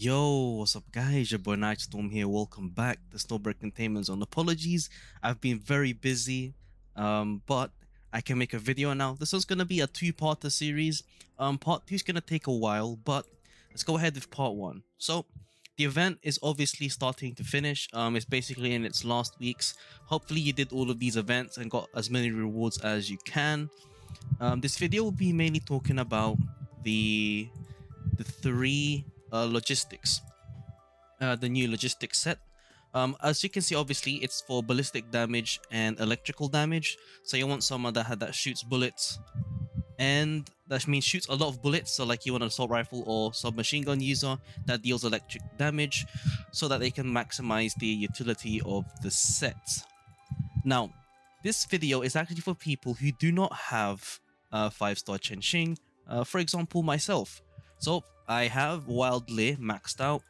Yo, what's up guys? Your boy Nitrostorm here. Welcome back to Snowbreak Containment Zone. Apologies, I've been very busy, um, but I can make a video now. This is going to be a two-parter series. Um, part two is going to take a while, but let's go ahead with part one. So, the event is obviously starting to finish. Um, it's basically in its last weeks. Hopefully you did all of these events and got as many rewards as you can. Um, this video will be mainly talking about the the three logistics, uh, the new logistics set. Um, as you can see, obviously, it's for ballistic damage and electrical damage. So you want someone that that shoots bullets, and that means shoots a lot of bullets. So like you want an assault rifle or submachine gun user that deals electric damage, so that they can maximize the utility of the set. Now, this video is actually for people who do not have uh, five star Chenxing. Uh, for example, myself. So I have Wildly maxed out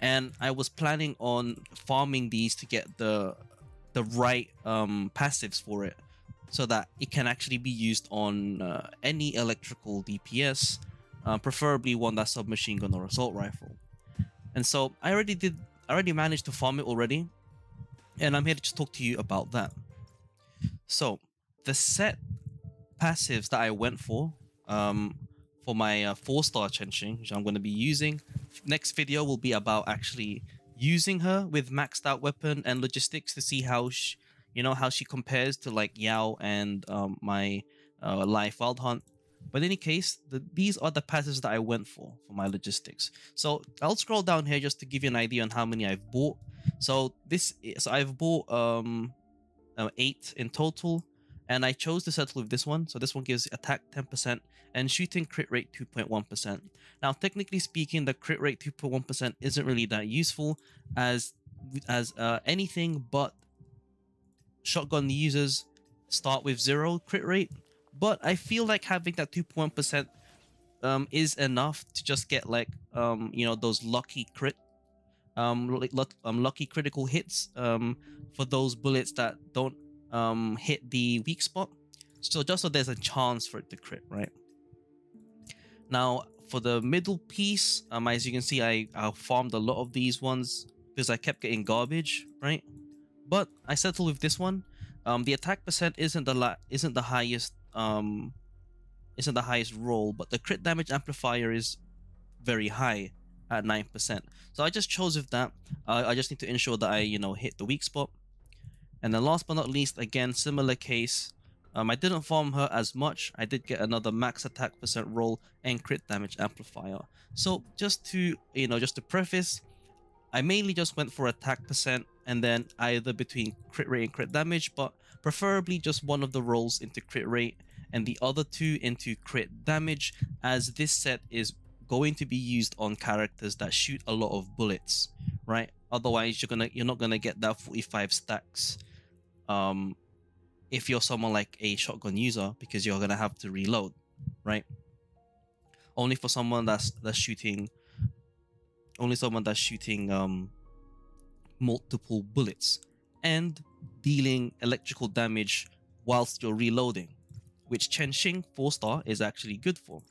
and I was planning on farming these to get the the right um, passives for it so that it can actually be used on uh, any electrical DPS, uh, preferably one that's submachine gun or assault rifle. And so I already did, I already managed to farm it already, and I'm here to just talk to you about that. So the set passives that I went for, um, for my uh, four star Chenxing, which I'm going to be using. Next video will be about actually using her with maxed out weapon and logistics to see how she, you know how she compares to like Yao and um, my uh, wild hunt. But in any case, the, these are the passes that I went for for my logistics. So I'll scroll down here just to give you an idea on how many I've bought. So this is I've bought um uh, eight in total and I chose to settle with this one. So this one gives attack 10% and shooting crit rate 2.1%. Now, technically speaking, the crit rate 2.1% isn't really that useful as as uh, anything but shotgun users start with zero crit rate. But I feel like having that 2.1% um, is enough to just get like um, you know those lucky crit um, um lucky critical hits um, for those bullets that don't um, hit the weak spot. So just so there's a chance for it to crit, right? Now, for the middle piece, um, as you can see, I, I farmed a lot of these ones because I kept getting garbage, right? But I settled with this one. Um, the attack percent isn't the isn't the highest um isn't the highest roll, but the crit damage amplifier is very high at nine percent. So I just chose with that. Uh, I just need to ensure that I you know hit the weak spot. And then last but not least, again, similar case. Um, I didn't farm her as much. I did get another max attack percent roll and crit damage amplifier. So just to, you know, just to preface, I mainly just went for attack percent and then either between crit rate and crit damage, but preferably just one of the rolls into crit rate and the other two into crit damage as this set is going to be used on characters that shoot a lot of bullets, right? Otherwise, you're gonna you're not gonna get that 45 stacks um, if you're someone like a shotgun user because you're gonna have to reload, right? Only for someone that's that's shooting, only someone that's shooting um, multiple bullets and dealing electrical damage whilst you're reloading, which Chenxing 4 star is actually good for.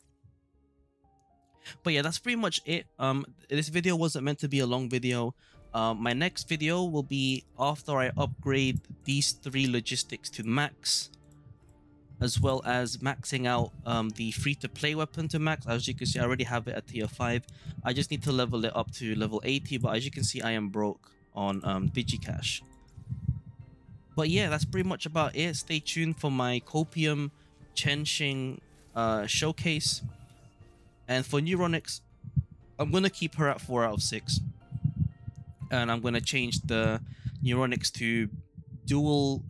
But yeah, that's pretty much it. Um, this video wasn't meant to be a long video. Um, my next video will be after I upgrade these three logistics to max as well as maxing out um, the free-to-play weapon to max. As you can see, I already have it at tier 5. I just need to level it up to level 80, but as you can see, I am broke on um, Digicash. But yeah, that's pretty much about it. Stay tuned for my Copium Chenxing uh, showcase. And for Neuronix, I'm going to keep her at 4 out of 6 and I'm going to change the Neuronix to dual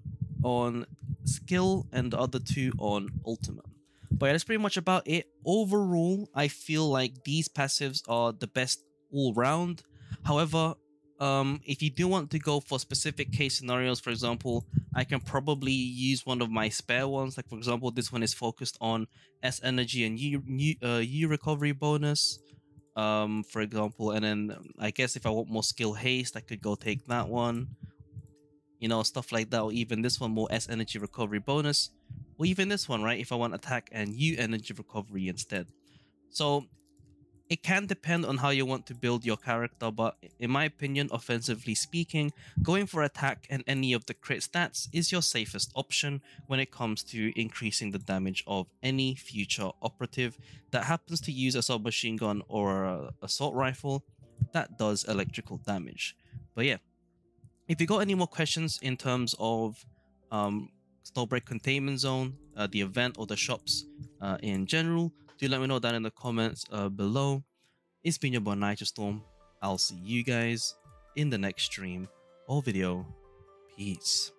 on skill and the other two on ultimate. But yeah, that's pretty much about it. Overall, I feel like these passives are the best all round. However, um, if you do want to go for specific case scenarios, for example, I can probably use one of my spare ones. Like for example, this one is focused on S energy and U, U, uh, U recovery bonus um, for example. And then I guess if I want more skill haste, I could go take that one. You know, stuff like that. Or even this one, more S energy recovery bonus. Or even this one, right? If I want attack and U energy recovery instead. So it can depend on how you want to build your character, but in my opinion, offensively speaking, going for attack and any of the crit stats is your safest option when it comes to increasing the damage of any future operative that happens to use a submachine gun or a assault rifle that does electrical damage. But yeah, if you got any more questions in terms of um, Snowbreak Containment Zone, uh, the event, or the shops uh, in general, do let me know down in the comments uh, below. It's been your boy Storm. I'll see you guys in the next stream or video. Peace.